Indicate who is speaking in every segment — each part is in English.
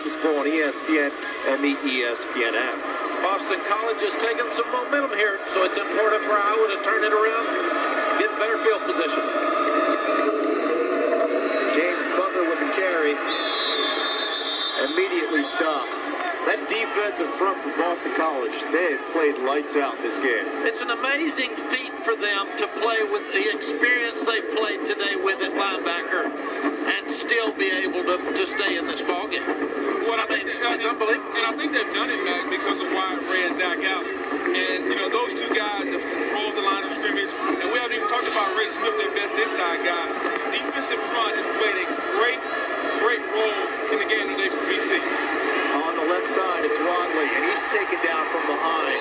Speaker 1: Texas Bowl on ESPN and the ESPN app.
Speaker 2: Boston College has taken some momentum here, so it's important for Iowa to turn it around, get better field position.
Speaker 1: James Butler with the carry. Immediately stopped. That defensive front for Boston College, they have played lights out this game.
Speaker 2: It's an amazing feat for them to play with the experience they played today with at linebacker and still be able to, to stay in this ballgame.
Speaker 3: Well, I, I mean, think, it's unbelievable. And I think they've done it, Matt, because of Wyatt Ray and Zach Allen. And, you know, those two guys have controlled the line of scrimmage. And we haven't even talked about Ray Smith, their best inside guy. Defensive front has played a great, great role in the game today for BC.
Speaker 1: On the left side, it's Wadley, and he's taken down from behind.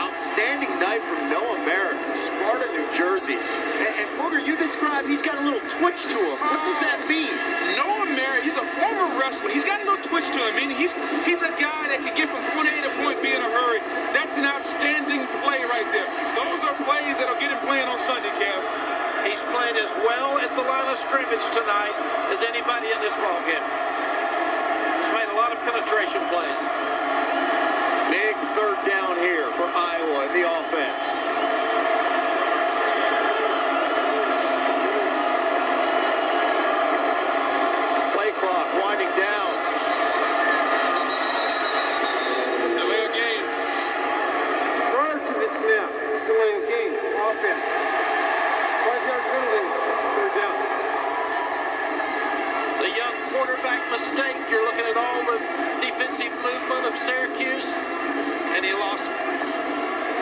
Speaker 1: Outstanding night from Noah Merritt, Sparta, New Jersey. And, and Booger, you described he's got a little twitch to him. What does that mean?
Speaker 3: Noah Merritt, he's a former wrestler. He's got a little twitch to him. I mean, he's he's a guy that can get from point A to point B in a hurry. That's an outstanding play right there. Those are plays that'll get him playing on Sunday, Kev.
Speaker 2: He's playing as well at the line of scrimmage tonight as anybody in this ballgame. He's made a lot of penetration
Speaker 4: Griffin. Five-yard penalty. Third down.
Speaker 2: It's a young quarterback mistake. You're looking at all the defensive movement of Syracuse, and he lost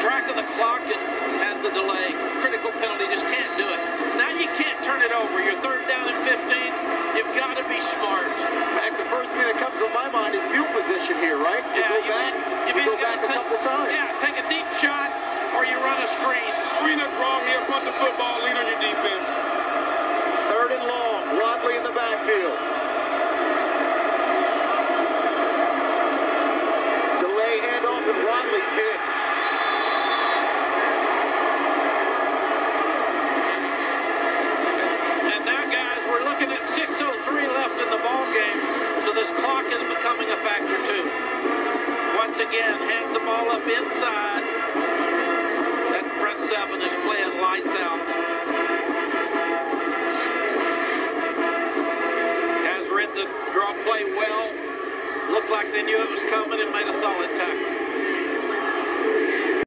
Speaker 2: track of the clock and has the delay. Critical penalty. Just can't do it. Now you can't turn it over. You're third down and 15. You've got to be smart. In
Speaker 1: fact, the first thing that comes to my mind is if you
Speaker 3: got the football. Lean on your defense.
Speaker 1: Third and long. Wadley in the backfield. Delay handoff and Wadley's hit.
Speaker 2: And now, guys, we're looking at 6.03 left in the ball game, so this clock is becoming a factor, too. Once again, hands the ball up inside. like they knew it was coming and made a solid tackle.